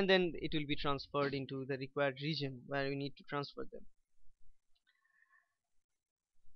and then it will be transferred into the required region where we need to transfer them.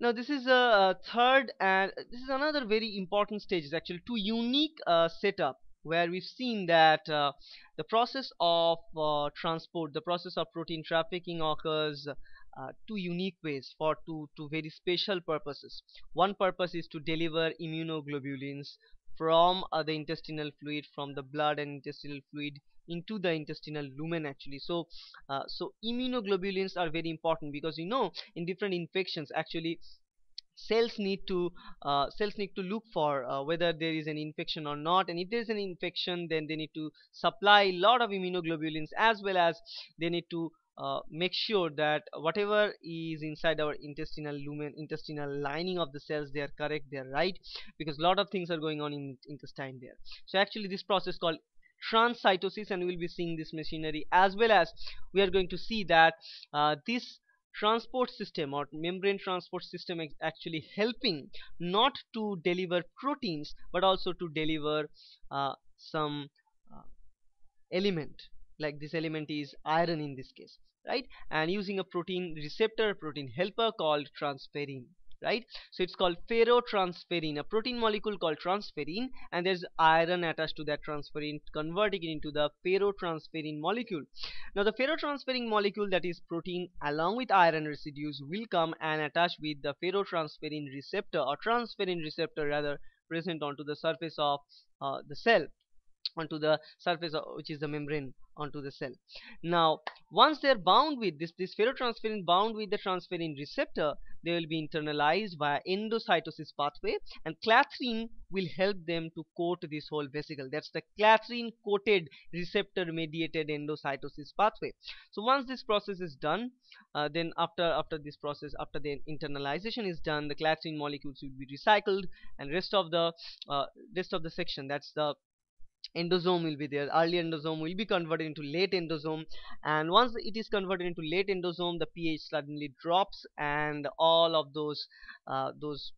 Now this is a, third and this is another very important stage. Is actually two unique uh, setup where we've seen that uh, the process of uh, transport the process of protein trafficking occurs uh, two unique ways for two two very special purposes. One purpose is to deliver immunoglobulins from uh, the intestinal fluid from the blood and intestinal fluid into the intestinal lumen actually. So uh, so immunoglobulins are very important because you know in different infections actually cells need to uh, cells need to look for uh, whether there is an infection or not. And if there is an infection then they need to supply a lot of immunoglobulins as well as they need to uh, make sure that whatever is inside our intestinal lumen intestinal lining of the cells they are correct they are right because a lot of things are going on in intestine there. So actually this process called transcytosis and we will be seeing this machinery as well as we are going to see that uh, this transport system or membrane transport system is actually helping not to deliver proteins but also to deliver uh, some uh, element like this element is iron in this case right? And using a protein receptor protein helper called transferrin right? So it's called ferrotransferrin a protein molecule called transferrin and there's iron attached to that transferrin converting it into the ferrotransferrin molecule. Now the ferrotransferrin molecule that is protein along with iron residues will come and attach with the ferrotransferrin receptor or transferrin receptor rather present onto the surface of uh, the cell onto the surface of, which is the membrane onto the cell. Now once they're bound with this this ferrotransferrin bound with the transferrin receptor they will be internalized via endocytosis pathway and clathrin will help them to coat this whole vesicle. That's the clathrin coated receptor mediated endocytosis pathway. So once this process is done uh, then after after this process after the internalization is done the clathrin molecules will be recycled and rest of the uh, rest of the section that's the endosome will be there. Early endosome will be converted into late endosome. And once it is converted into late endosome the pH suddenly drops and all of those uh, those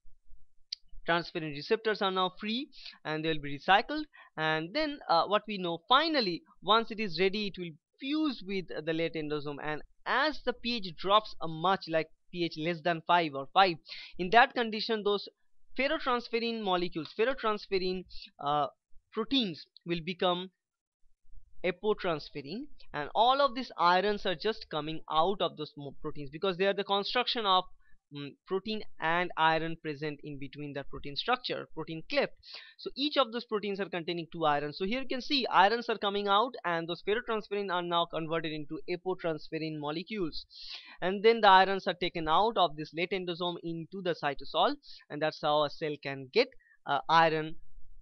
transferrin receptors are now free and they will be recycled. And then uh, what we know finally once it is ready it will fuse with the late endosome. And as the pH drops a much like pH less than 5 or 5 in that condition those ferrotransferrin molecules ferrotransferrin uh, proteins will become apotransferrin and all of these irons are just coming out of those proteins because they are the construction of um, protein and iron present in between the protein structure protein clip. So each of those proteins are containing two irons. So here you can see irons are coming out and those ferrotransferrin are now converted into apotransferrin molecules. And then the irons are taken out of this late endosome into the cytosol and that's how a cell can get uh, iron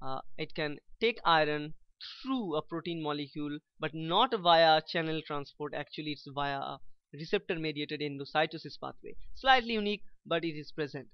uh, it can take iron through a protein molecule but not via channel transport. Actually it's via a receptor mediated endocytosis pathway. Slightly unique but it is present